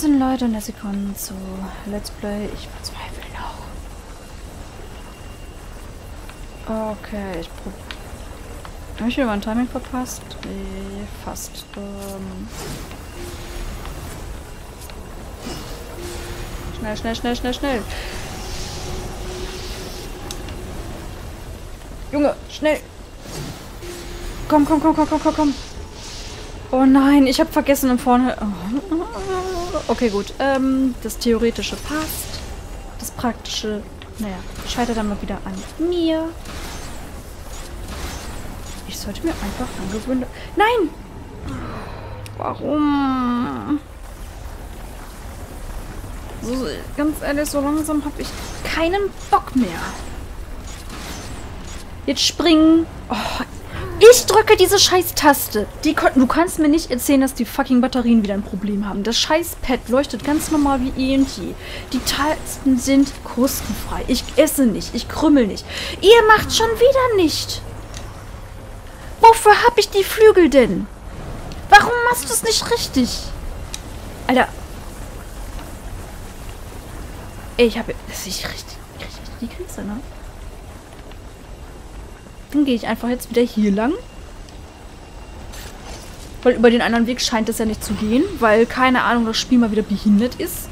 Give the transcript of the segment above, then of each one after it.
sind Leute und herzlich willkommen zu Let's Play. Ich verzweifle noch. Okay, ich probiere. Habe ich wieder mein Timing verpasst? Nee, fast. Ähm schnell, schnell, schnell, schnell, schnell. Junge, schnell. Komm, komm, komm, komm, komm, komm, komm. Oh nein, ich habe vergessen im Vorne... Okay, gut. Ähm, das Theoretische passt. Das Praktische, naja, scheitert dann mal wieder an mir. Ich sollte mir einfach angewöhnen... Nein! Warum? So, ganz ehrlich, so langsam habe ich keinen Bock mehr. Jetzt springen. Oh, ich drücke diese scheiß Taste. Die du kannst mir nicht erzählen, dass die fucking Batterien wieder ein Problem haben. Das scheiß Pad leuchtet ganz normal wie ENT. Die Tasten sind kostenfrei. Ich esse nicht. Ich krümmel nicht. Ihr macht schon wieder nicht. Wofür hab ich die Flügel denn? Warum machst du es nicht richtig? Alter. Ey, ich habe... Das ist richtig, richtig die Krise, ne? Dann gehe ich einfach jetzt wieder hier lang. Weil über den anderen Weg scheint es ja nicht zu gehen, weil, keine Ahnung, das Spiel mal wieder behindert ist.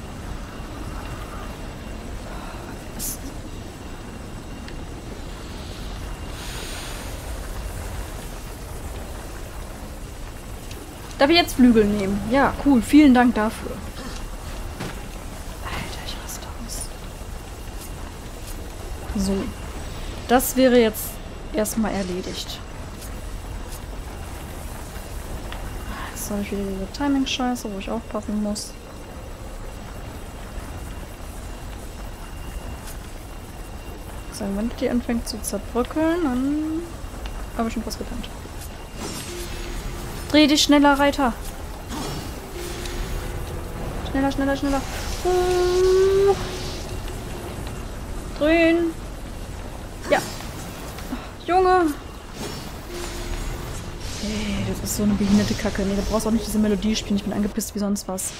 Darf ich jetzt Flügel nehmen? Ja, cool. Vielen Dank dafür. Alter, ich raste aus. So. Das wäre jetzt erstmal erledigt. Jetzt habe ich wieder diese Timing-Scheiße, wo ich aufpassen muss. So, wenn die anfängt zu zerbröckeln, dann habe ich schon was gelernt. Dreh dich schneller, Reiter! Schneller, schneller, schneller! Uh. Drehen! Junge! Hey, das ist so eine behinderte Kacke. Nee, da brauchst auch nicht diese Melodie spielen. Ich bin angepisst wie sonst was.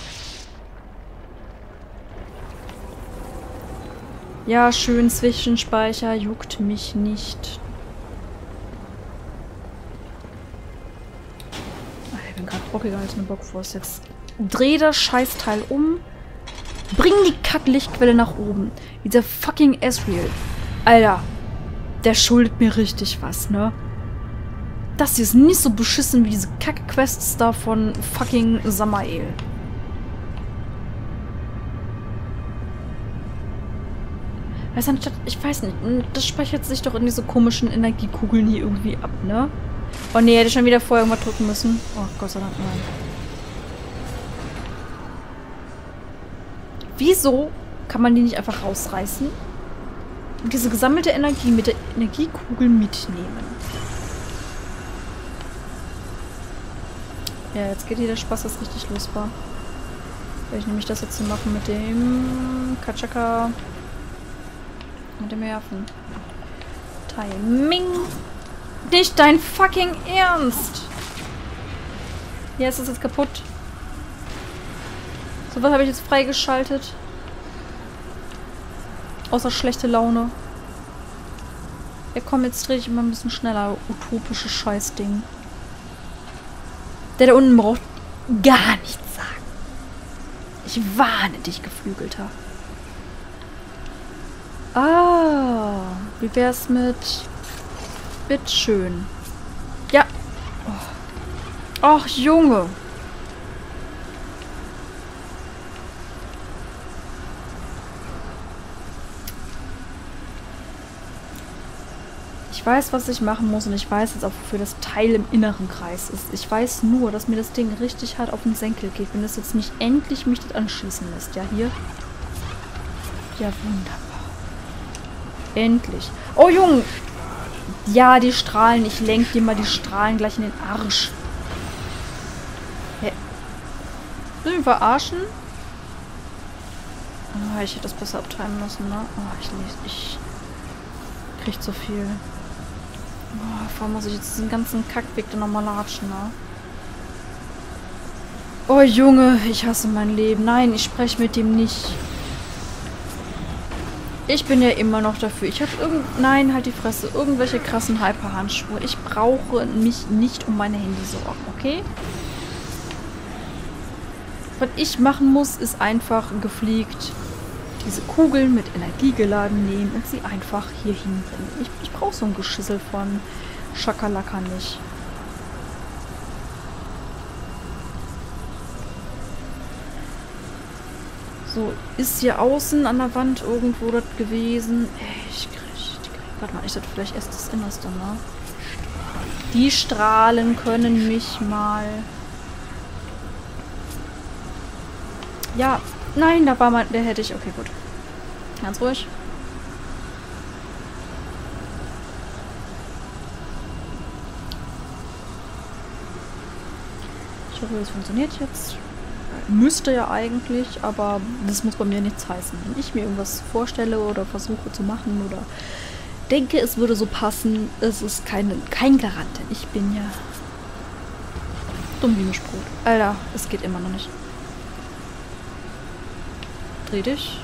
Ja, schön Zwischenspeicher. Juckt mich nicht. Ich bin gerade brockiger als eine Bockwurst. Jetzt dreh das Scheißteil um. Bring die Kacklichtquelle nach oben. Dieser fucking Ezreal. Alter, der schuldet mir richtig was, ne? Das hier ist nicht so beschissen wie diese Kack-Quests da von fucking Samael. Weißt du, anstatt, ich weiß nicht, das speichert sich doch in diese komischen Energiekugeln hier irgendwie ab, ne? Oh ne, hätte ich schon wieder vorher irgendwas drücken müssen. Oh, Gott sei Dank, nein. Wieso kann man die nicht einfach rausreißen? Und diese gesammelte Energie mit der Energiekugel mitnehmen. Ja, jetzt geht hier der Spaß das richtig los war. Werde ich nämlich das jetzt machen mit dem Katschaka. Mit dem Nerven. Timing. Nicht dein fucking Ernst! Ja, ist das jetzt kaputt? So was habe ich jetzt freigeschaltet. Außer schlechte Laune. Ja komm, jetzt drehe ich immer ein bisschen schneller. Utopisches Scheißding. Der da unten braucht gar nichts sagen. Ich warne dich, Geflügelter. Ah, wie wär's mit... Bitteschön. Ja. Oh. Ach, Junge. Weiß, was ich machen muss und ich weiß jetzt auch, wofür das Teil im inneren Kreis ist. Ich weiß nur, dass mir das Ding richtig hart auf den Senkel geht, wenn es jetzt nicht endlich mich das anschießen lässt. Ja, hier. Ja, wunderbar. Endlich. Oh, Junge! Ja, die Strahlen. Ich lenke dir mal die Strahlen gleich in den Arsch. Hä? Will mich verarschen? Oh, ich hätte das besser abtreiben müssen, ne? Oh, ich, ich krieg zu viel. Oh, vor allem muss ich jetzt diesen ganzen Kackweg dann nochmal latschen, ne? Oh Junge, ich hasse mein Leben. Nein, ich spreche mit dem nicht. Ich bin ja immer noch dafür. Ich habe irgend... Nein, halt die Fresse. Irgendwelche krassen Hyper-Handschuhe. Ich brauche mich nicht um meine Handy sorgen, okay? Was ich machen muss, ist einfach gepflegt diese Kugeln mit Energie geladen nehmen und sie einfach hier hinbringen. Ich, ich brauche so ein Geschissel von Schakalaka nicht. So, ist hier außen an der Wand irgendwo das gewesen? Ich krieg, warte mal, ich sollte vielleicht erst das Innerste, ne? Die Strahlen können mich mal... Ja, nein, da war mal... Der hätte ich... Okay, gut. Ganz ruhig. Ich hoffe, das funktioniert jetzt. Müsste ja eigentlich, aber das muss bei mir nichts heißen. Wenn ich mir irgendwas vorstelle oder versuche zu machen oder denke, es würde so passen, es ist keine, kein Garant. Ich bin ja dumm wie Mischbrot. Alter, es geht immer noch nicht. Dreh dich.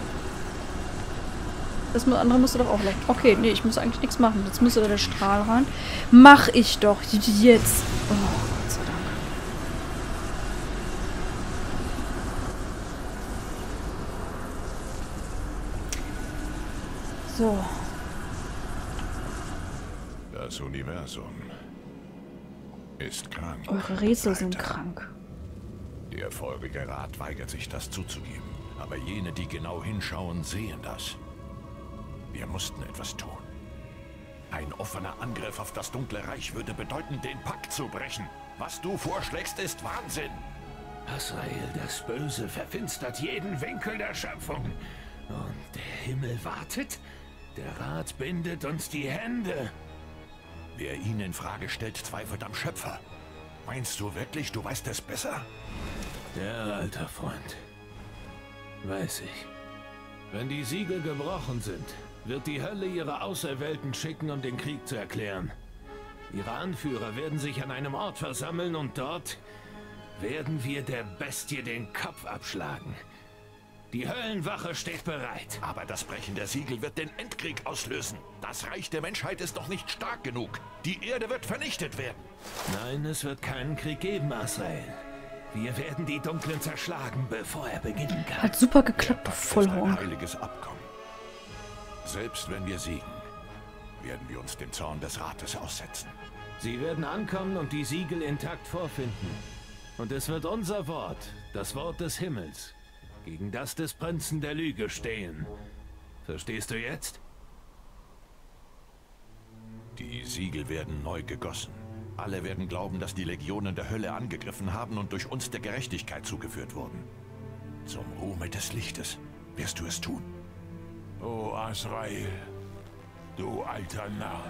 Das andere musste doch auch laufen. Okay, nee, ich muss eigentlich nichts machen. Jetzt müsste da der Strahl rein. Mach ich doch. Jetzt. Oh. So. Das Universum ist krank. Eure Rätsel sind krank. Der feurige Rat weigert sich, das zuzugeben. Aber jene, die genau hinschauen, sehen das. Wir mussten etwas tun. Ein offener Angriff auf das Dunkle Reich würde bedeuten, den Pakt zu brechen. Was du vorschlägst, ist Wahnsinn. Azrael, das Böse verfinstert jeden Winkel der Schöpfung. Und der Himmel wartet, der Rat bindet uns die Hände. Wer ihn in Frage stellt, zweifelt am Schöpfer. Meinst du wirklich, du weißt es besser? Ja, alter Freund. Weiß ich. Wenn die Siegel gebrochen sind, wird die Hölle ihre Auserwählten schicken, um den Krieg zu erklären. Ihre Anführer werden sich an einem Ort versammeln und dort werden wir der Bestie den Kopf abschlagen. Die Höllenwache steht bereit. Aber das Brechen der Siegel wird den Endkrieg auslösen. Das Reich der Menschheit ist noch nicht stark genug. Die Erde wird vernichtet werden. Nein, es wird keinen Krieg geben, Asrael. Wir werden die Dunklen zerschlagen, bevor er beginnen kann. Hat super geklappt, du Vollhorn. ein heiliges Abkommen. Selbst wenn wir siegen, werden wir uns dem Zorn des Rates aussetzen. Sie werden ankommen und die Siegel intakt vorfinden. Und es wird unser Wort, das Wort des Himmels, gegen das des Prinzen der Lüge stehen. Verstehst du jetzt? Die Siegel werden neu gegossen. Alle werden glauben, dass die Legionen der Hölle angegriffen haben und durch uns der Gerechtigkeit zugeführt wurden. Zum Ruhme des Lichtes wirst du es tun. O oh, Azrael, du alter Narr.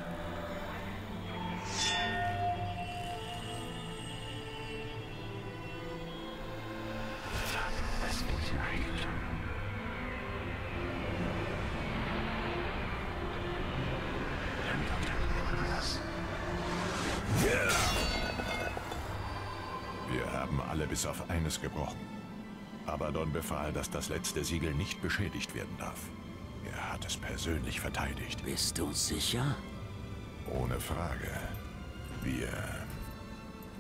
Bis auf eines gebrochen. Abaddon befahl, dass das letzte Siegel nicht beschädigt werden darf. Er hat es persönlich verteidigt. Bist du sicher? Ohne Frage. Wir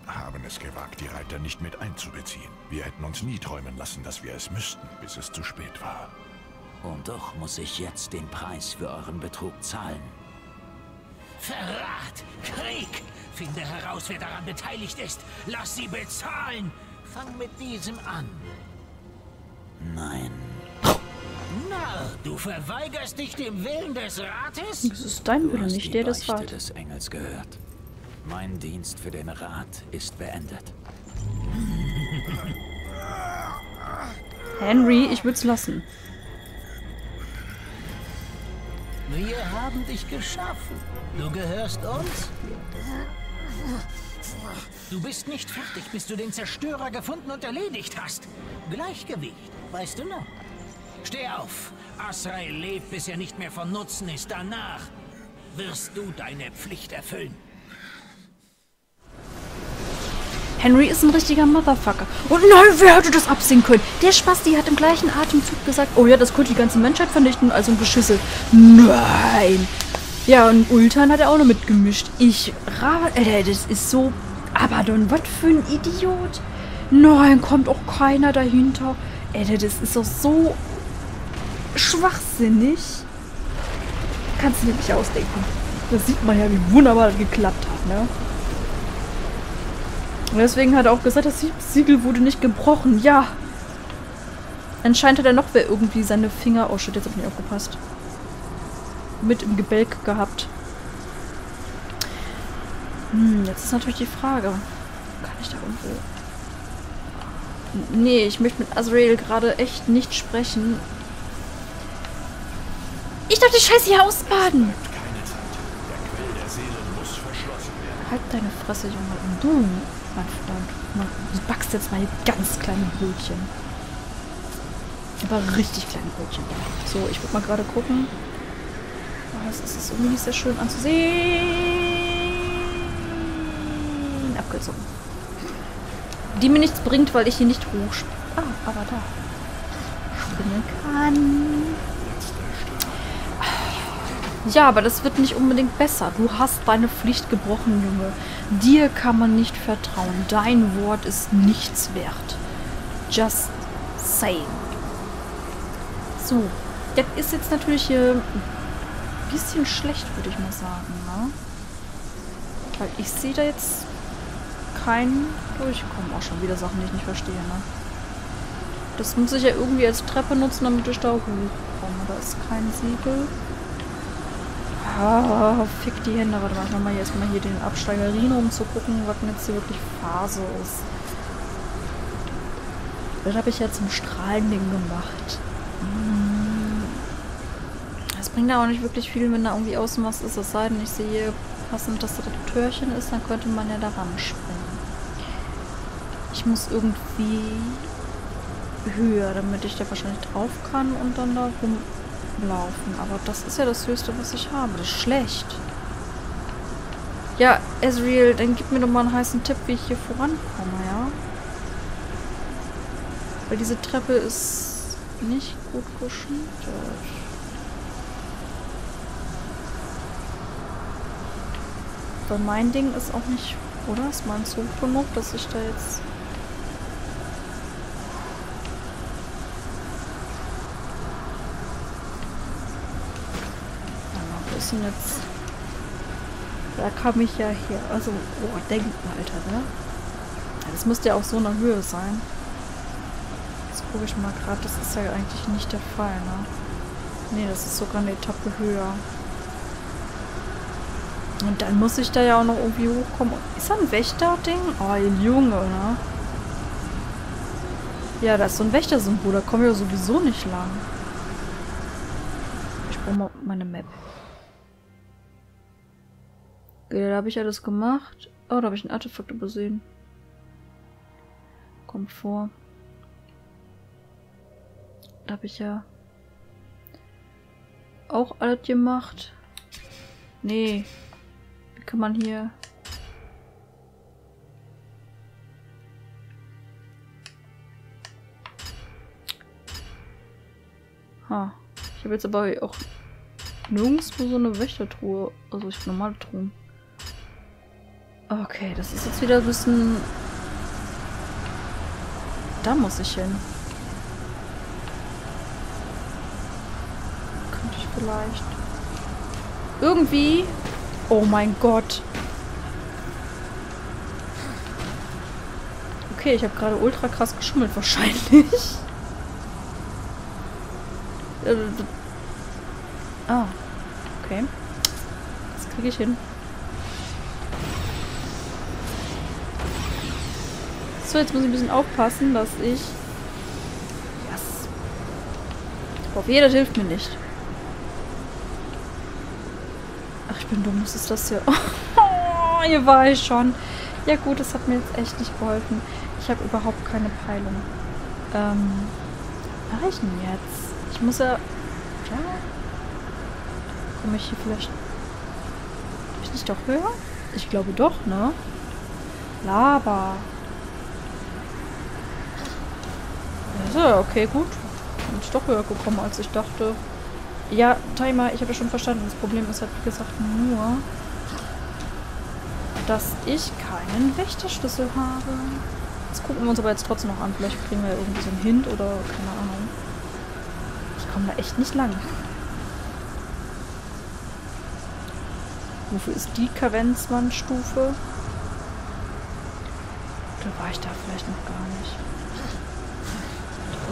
haben es gewagt, die Reiter nicht mit einzubeziehen. Wir hätten uns nie träumen lassen, dass wir es müssten, bis es zu spät war. Und doch muss ich jetzt den Preis für euren Betrug zahlen. Verrat! Krieg! Finde heraus, wer daran beteiligt ist. Lass sie bezahlen! Fang mit diesem an. Nein. Na, du verweigerst dich dem Willen des Rates? Das ist dein Wille, nicht der des Rates. des Engels gehört. Mein Dienst für den Rat ist beendet. Henry, ich würde es lassen. Wir haben dich geschaffen. Du gehörst uns. Du bist nicht fertig, bis du den Zerstörer gefunden und erledigt hast. Gleichgewicht, weißt du noch? Steh auf. Asrael lebt, bis er nicht mehr von Nutzen ist. Danach wirst du deine Pflicht erfüllen. Henry ist ein richtiger Motherfucker. Und nein, wer hätte das absehen können? Der Spasti hat im gleichen Atemzug gesagt, oh ja, das könnte die ganze Menschheit vernichten, also ein Geschüssel. Nein. Ja, und Ultan hat er auch noch mitgemischt. Ich, Alter, das ist so... Abaddon, was für ein Idiot. Nein, kommt auch keiner dahinter. Alter, das ist doch so schwachsinnig. Kannst du dir nicht ausdenken. Das sieht man ja, wie wunderbar das geklappt hat, ne? Und deswegen hat er auch gesagt, das Siegel wurde nicht gebrochen. Ja. Anscheinend hat er noch wer irgendwie seine Finger... Oh shit, jetzt hab ich nicht aufgepasst. Mit im Gebälk gehabt. Hm, jetzt ist natürlich die Frage. Kann ich da irgendwo... Nee, ich möchte mit Azrael gerade echt nicht sprechen. Ich darf die Scheiße hier ausbaden. Halt deine Fresse, Junge. Und du, mein Freund, du backst jetzt mal ganz kleine Brötchen. Aber richtig kleine Brötchen. So, ich würde mal gerade gucken. Oh, das ist irgendwie nicht sehr schön anzusehen. Abgezogen. Die mir nichts bringt, weil ich hier nicht hoch... Ah, aber da. Springen kann. Ja, aber das wird nicht unbedingt besser. Du hast deine Pflicht gebrochen, Junge. Dir kann man nicht vertrauen. Dein Wort ist nichts wert. Just saying. So. Das ist jetzt natürlich hier ein bisschen schlecht, würde ich mal sagen, ne? Weil ich sehe da jetzt kein Durchkommen. Auch schon wieder Sachen, die ich nicht verstehe, ne? Das muss ich ja irgendwie als Treppe nutzen, damit ich da hochkomme. Da ist kein Siegel. Ah, fick die Hände. Warte mal, ich mach mal erstmal hier den Absteigerin, um zu gucken, was denn jetzt hier wirklich Phase ist. Das habe ich ja zum Strahlending gemacht. Hm. Das bringt da auch nicht wirklich viel, wenn da irgendwie außen was ist. Es sei denn, ich sehe passend, dass da das Türchen ist, dann könnte man ja daran springen. Ich muss irgendwie höher, damit ich da wahrscheinlich drauf kann und dann da rum laufen. Aber das ist ja das Höchste, was ich habe. Das ist schlecht. Ja, Ezreal, dann gib mir doch mal einen heißen Tipp, wie ich hier vorankomme, ja? Weil diese Treppe ist nicht gut geschnitten. Weil mein Ding ist auch nicht... Oder? Ist mein Zug genug, dass ich da jetzt... müssen jetzt... Da kam ich ja her. Also, oh, denkt mal, Alter, ne? Das müsste ja auch so eine Höhe sein. Jetzt gucke ich mal gerade. Das ist ja eigentlich nicht der Fall, ne? Nee, das ist sogar eine Etappe höher. Und dann muss ich da ja auch noch irgendwie hochkommen. Ist da ein Wächter-Ding? Oh, ein Junge, ne? Ja, da ist so ein Wächter-Symbol. Da kommen wir sowieso nicht lang. Ich brauche mal meine Map. Okay, da habe ich alles gemacht. Oh, da habe ich ein Artefakt übersehen. Kommt vor. Da habe ich ja auch alles gemacht. Nee. Wie kann man hier... Ha. Ich habe jetzt aber auch nirgendwo so eine Wächtertruhe. Also ich normale Truhen. Okay, das ist jetzt wieder ein bisschen... Da muss ich hin. Könnte ich vielleicht... Irgendwie... Oh mein Gott. Okay, ich habe gerade ultra krass geschummelt wahrscheinlich. Ah. Okay. Das kriege ich hin. So, jetzt muss ich ein bisschen aufpassen, dass ich... Yes. Ich hoffe, jeder hilft mir nicht. Ach, ich bin dumm. Was ist das hier? Oh, hier war ich schon. Ja gut, das hat mir jetzt echt nicht geholfen. Ich habe überhaupt keine Peilung. Ähm, was mache ich denn jetzt? Ich muss ja... ja Komme ich hier vielleicht... Bin ich doch höher? Ich glaube doch, ne? Lava. So, okay, gut. Bin ich doch höher gekommen, als ich dachte. Ja, Timer, ich habe ja schon verstanden. Das Problem ist halt, wie gesagt, nur, dass ich keinen Wächterschlüssel habe. Das gucken wir uns aber jetzt trotzdem noch an. Vielleicht kriegen wir irgendwie so einen Hint oder keine Ahnung. Ich komme da echt nicht lang. Wofür ist die Kavenzwandstufe? Oder war ich da vielleicht noch gar nicht?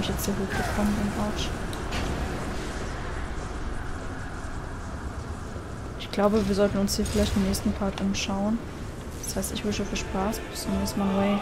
Ich jetzt hier hochgekommen bin, Autsch. Ich glaube, wir sollten uns hier vielleicht im nächsten Part umschauen. Das heißt, ich wünsche viel Spaß. Bis zum nächsten Mal.